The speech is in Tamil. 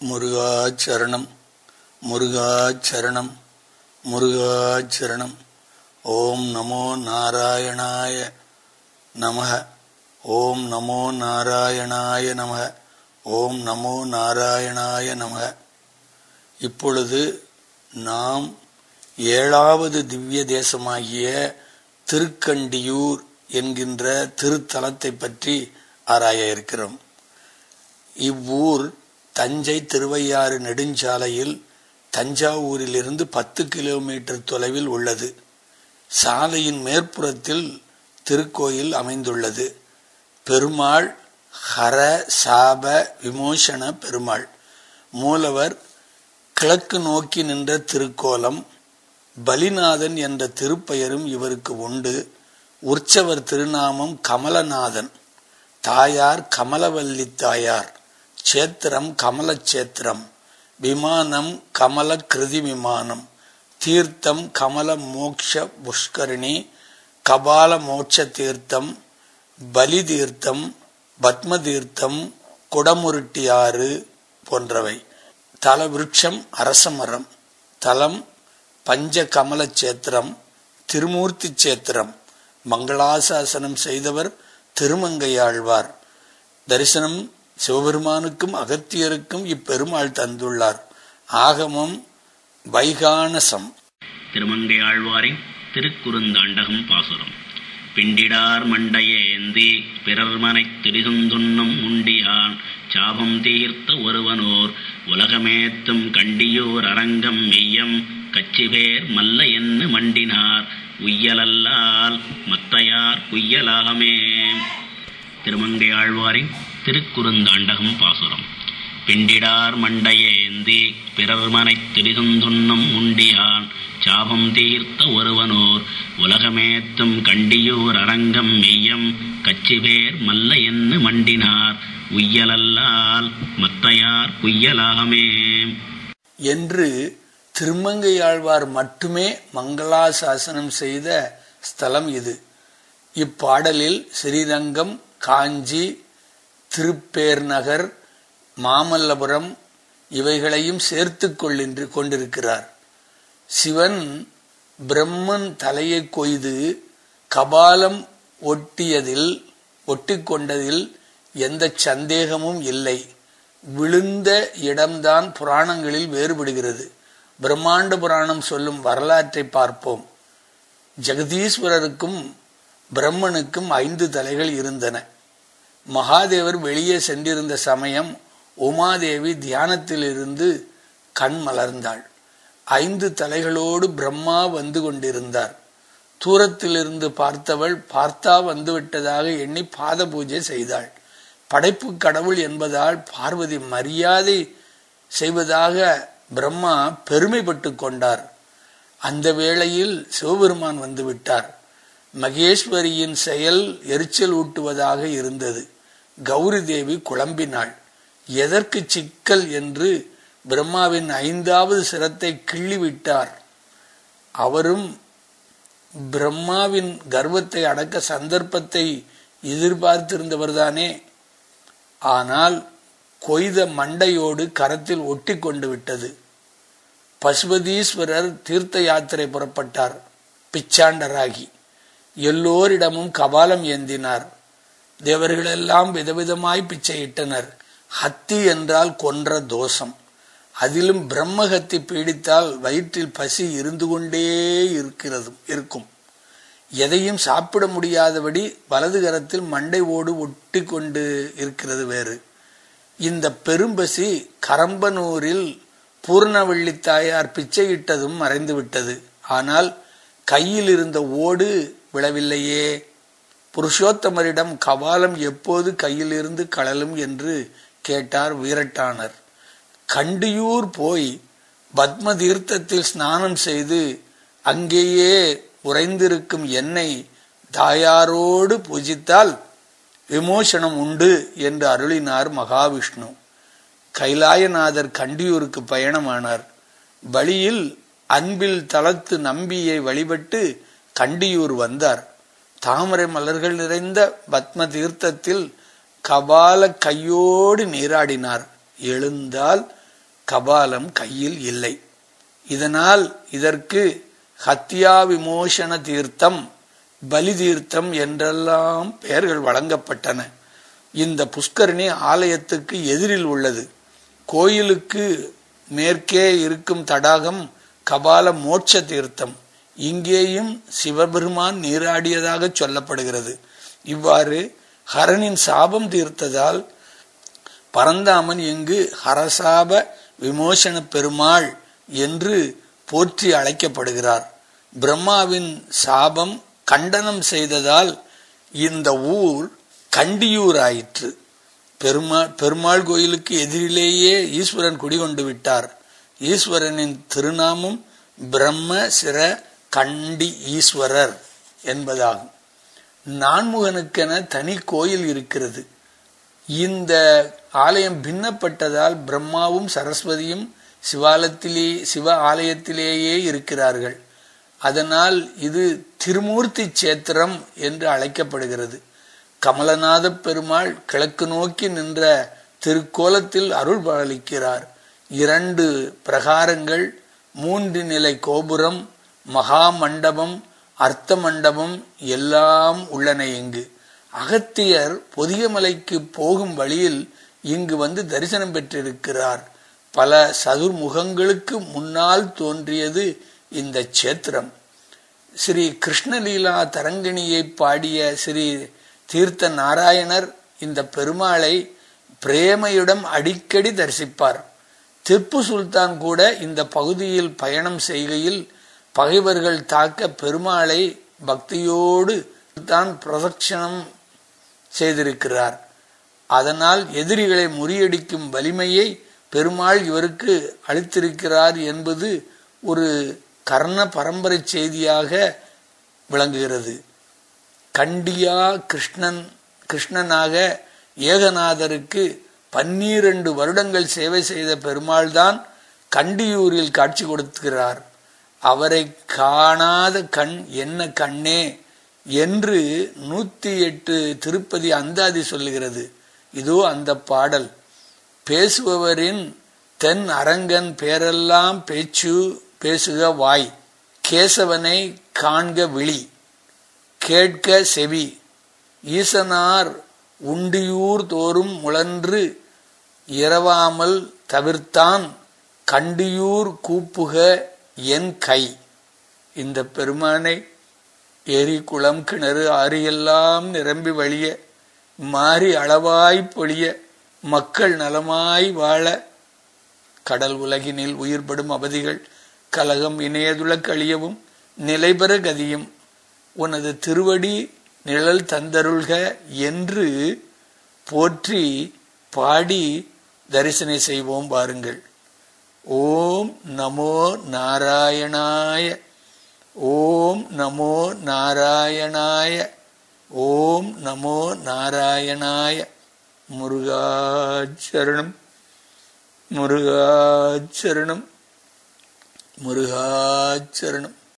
முருகாச்சரணம் முருகாச்சரணம் முருகாச்சரணம். ஓம் நமோ நாராயணாய நமக. ஓம் நமோ நாராயணாய நமக. ஓம் நமோ நாராயணாய நமக. இப்பொழுது நாம் ஏழாவது திவ்ய தேசமாகிய திருக்கண்டியூர் என்கின்ற திருத்தலத்தை பற்றி ஆராய இருக்கிறோம். இவ்வூர் தஞ்சை திருவையாறு நெடுஞ்சாலையில் தஞ்சாவூரிலிருந்து பத்து கிலோமீட்டர் தொலைவில் உள்ளது. சாலையின் மேற்புறத்தில் திருக்கோயில் அமைந்துள்ளது. பெருமாள் ஹர சாப விமோசன பெருமாள். மூலவர் கிழக்கு நோக்கி நின்ற திருக்கோலம் பலிநாதன் என்ற திருப்பெயரும் இவருக்கு உண்டு. உற்சவர் திருநாமம் கமலநாதன். தாயார் கமலவல்லி தாயார். சேத்திரம் கமலச்சேத்திரம் விமானம் கமல கிருதி விமானம். தீர்த்தம் கமல மோக்ஷ புஷ்கரிணி. கபால மோட்ச தீர்த்தம். பலி தீர்த்தம். பத்ம தீர்த்தம். குடமுருட்டியாறு போன்றவை. தல விருட்சம் அரசமரம் தலம் பஞ்ச கமல சேத்திரம் திருமூர்த்தி சேத்திரம் மங்களாசாசனம் செய்தவர் திருமங்கையாழ்வார் தரிசனம் சிவபெருமானுக்கும் அகத்தியருக்கும் இப்பெருமாள் தந்துள்ளார். ஆகமம் வைகானசம். திருமங்கை ஆழ்வாரின் திருக்குறுந்தாண்டகம் பாசுரம். பிண்டிடார் மண்டையேந்தி பிறர் மனைத் திரிசுந்துண்ணும் உண்டியான் சாபம் தீர்த்த ஒருவனோர் உலகமேத்தும் கண்டியோர் அரங்கம் மெய்யம் கச்சிபேர் மல்ல என்று மண்டினார். உய்யலல்லால் மத்தையார் குய்யலாகமே. திருமங்கை ஆழ்வாரின் திருக்குறுந்தாண்டகம் பாசுரம். பிண்டிடார் மண்டையேந்தி பிறர் மனைத் திரிசுந்துண்ணும் உண்டியான் சாபம் தீர்த்த ஒருவனோர் உலகமேத்தும் கண்டியூர் அரங்கம் மெய்யம் கச்சிபேர் மல்ல என்று மண்டினார் உய்யலல்லால் மத்தையார் குய்யலாகமே. என்று திருமங்கையாழ்வார் மட்டுமே மங்களாசாசனம் செய்த ஸ்தலம் இது. இப்பாடலில் ஸ்ரீரங்கம் காஞ்சி திருப்பேர்நகர் மாமல்லபுரம் இவைகளையும் சேர்த்து கொள்ளின்று கொண்டிருக்கிறார். சிவன் பிரம்மன் தலையை கொய்து கபாலம் ஒட்டியதில் ஒட்டிக்கொண்டதில் எந்த சந்தேகமும் இல்லை. விழுந்த இடம்தான் புராணங்களில் வேறுபடுகிறது. பிரம்மாண்ட புராணம் சொல்லும் வரலாற்றை பார்ப்போம். ஜெகதீஸ்வரருக்கும் பிரம்மனுக்கும் ஐந்து தலைகள் இருந்தன. மகாதேவர் வெளியே சென்றிருந்த சமயம் உமாதேவி தியானத்திலிருந்து கண் மலர்ந்தாள். ஐந்து தலைகளோடு பிரம்மா வந்து கொண்டிருந்தார். தூரத்திலிருந்து பார்த்தவள் பார்த்தா வந்துவிட்டதாக எண்ணி பாத பூஜை செய்தாள். படைப்பு கடவுள் என்பதால் பார்வதி மரியாதை செய்வதாக பிரம்மா பெருமைப்பட்டு கொண்டார். அந்த வேளையில் சிவபெருமான் வந்துவிட்டார் மகேஸ்வரியின் செயல் எரிச்சல் ஊட்டுவதாக இருந்தது. கௌரி தேவி குழம்பினாள். எதற்கு சிக்கல் என்று பிரம்மாவின் ஐந்தாவது சிரத்தை கிள்ளிவிட்டார். அவரும் பிரம்மாவின் கர்வத்தை அடக்க சந்தர்ப்பத்தை எதிர்பார்த்திருந்தவர்தானே. ஆனால் கொய்த மண்டையோடு கரத்தில் ஒட்டி கொண்டு விட்டது. பசுபதீஸ்வரர் தீர்த்த யாத்திரை புறப்பட்டார். பிச்சாண்டராகி. எல்லோரிடமும் கபாலம் ஏந்தினார். தேவர்களெல்லாம் விதவிதமாய் பிச்சையிட்டனர். ஹத்தி என்றால் கொன்ற தோஷம். அதிலும் பிரம்மஹத்தி பீடித்தால் வயிற்றில் பசி இருந்து கொண்டே இருக்கிறது இருக்கும். எதையும் சாப்பிட முடியாதபடி வலது கரத்தில் மண்டை ஓடு ஒட்டி கொண்டு இருக்கிறது வேறு. இந்த பெரும்பசி கரம்பனூரில் பூர்ணவள்ளி தாயார் பிச்சையிட்டதும் மறைந்து விட்டது ஆனால் கையில் இருந்த ஓடு விழவில்லையே. புருஷோத்தமரிடம் கபாலம் எப்போது கையிலிருந்து கழலும் என்று கேட்டார் வீரட்டானர் கண்டியூர் போய் பத்ம தீர்த்தத்தில் ஸ்நானம் செய்து அங்கேயே உறைந்திருக்கும் என்னை தாயாரோடு பூஜித்தால் விமோசனம் உண்டு என்று அருளினார் மகாவிஷ்ணு. கைலாயநாதர் கண்டியூருக்கு பயணமானார். வழியில் அன்பில் தளத்து நம்பியை வழிபட்டு கண்டியூர் வந்தார். தாமரை மலர்கள் நிறைந்த பத்ம தீர்த்தத்தில் கபால கையோடு நீராடினார். எழுந்தால் கபாலம் கையில் இல்லை. இதனால் இதற்கு ஹத்தியா விமோசன தீர்த்தம் பலி தீர்த்தம் என்றெல்லாம் பெயர்கள் வழங்கப்பட்டன. இந்த புஷ்கரணி ஆலயத்துக்கு எதிரில் உள்ளது. கோயிலுக்கு மேற்கே இருக்கும் தடாகம் கபால மோட்ச தீர்த்தம். இங்கேயும் சிவபெருமான் நீராடியதாக சொல்லப்படுகிறது. இவ்வாறு ஹரனின் சாபம் தீர்த்ததால் பரந்தாமன் இங்கு ஹரசாப விமோசன பெருமாள் என்று போற்றி அழைக்கப்படுகிறார். பிரம்மாவின் சாபம் கண்டனம் செய்ததால் இந்த ஊர் கண்டியூர் ஆயிற்று பெருமாள் பெருமாள் கோயிலுக்கு எதிரிலேயே ஈஸ்வரன் குடிகொண்டு விட்டார். ஈஸ்வரனின் திருநாமம் பிரம்ம சிர கண்டி ஈஸ்வரர் என்பதாகும். நான்முகனுக்கென தனி கோயில் இருக்கிறது. இந்த ஆலயம் பின்னப்பட்டதால் பிரம்மாவும் சரஸ்வதியும் சிவாலயத்திலே சிவ ஆலயத்திலேயே இருக்கிறார்கள். அதனால் இது திருமூர்த்தி சேத்திரம் என்று அழைக்கப்படுகிறது. கமலநாத பெருமாள் கிழக்கு நோக்கி நின்ற திருக்கோலத்தில் அருள் பாலிக்கிறார் இரண்டு பிரகாரங்கள் மூன்று நிலை கோபுரம் மகா மண்டபம் அர்த்த மண்டபம் எல்லாம் உள்ளன இங்கு. அகத்தியர் பொதியமலைக்கு போகும் வழியில் இங்கு வந்து தரிசனம் பெற்றிருக்கிறார். பல சதுர்முகங்களுக்கு முன்னால் தோன்றியது இந்த சேத்திரம் ஸ்ரீ கிருஷ்ணலீலா தரங்கிணியை பாடிய ஸ்ரீ தீர்த்த நாராயணர் இந்த பெருமாளை பிரேமையுடன் அடிக்கடி தரிசிப்பார். திப்பு சுல்தான் கூட இந்த பகுதியில் பயணம் செய்கையில் பகைவர்கள் தாக்க பெருமாளை பக்தியோடு தான் பிரதட்சணம் செய்திருக்கிறார். அதனால் எதிரிகளை முறியடிக்கும் வலிமையை பெருமாள் இவருக்கு அளித்திருக்கிறார் என்பது ஒரு கர்ண பரம்பரை செய்தியாக விளங்குகிறது. கண்டியா கிருஷ்ணன் கிருஷ்ணனாக ஏகநாதருக்கு பன்னிரண்டு வருடங்கள் சேவை செய்த பெருமாள்தான் கண்டியூரில் காட்சி கொடுக்கிறார். அவரை காணாத கண் என்ன கண்ணே என்று நூத்தி எட்டு திருப்பதி அந்தாதி சொல்லுகிறது. இதோ அந்த பாடல். பேசுபவரின் தென் அரங்கன் பேரெல்லாம் பேச்சு பேசுக வாய் கேசவனை காண்க விழி கேட்க செவி ஈசனார் உண்டியூர் தோறும் முழன்று இரவாமல் தவிர்த்தான் கண்டியூர் கூப்புக என் கை. இந்த பெருமானை ஏரி குளம் கிணறு ஆறியெல்லாம் நிரம்பி வழிய மாறி அளவாய் பொழிய மக்கள் நலமாய் வாழ கடல் உலகினில் உயிர்படும் அவதிகள் கலகம் இணையதுல கழியவும் நிலைபெற கதியும். உனது திருவடி நிழல் தந்தருள்க என்று போற்றி பாடி தரிசனை செய்வோம் பாருங்கள். ஓம் நமோ நாராயணாய. ஓம் நமோ நாராயணாய. ஓம் நமோ நாராயணாய. முருகாச்சரணம் முருகாச்சரணம் முருகாச்சரணம்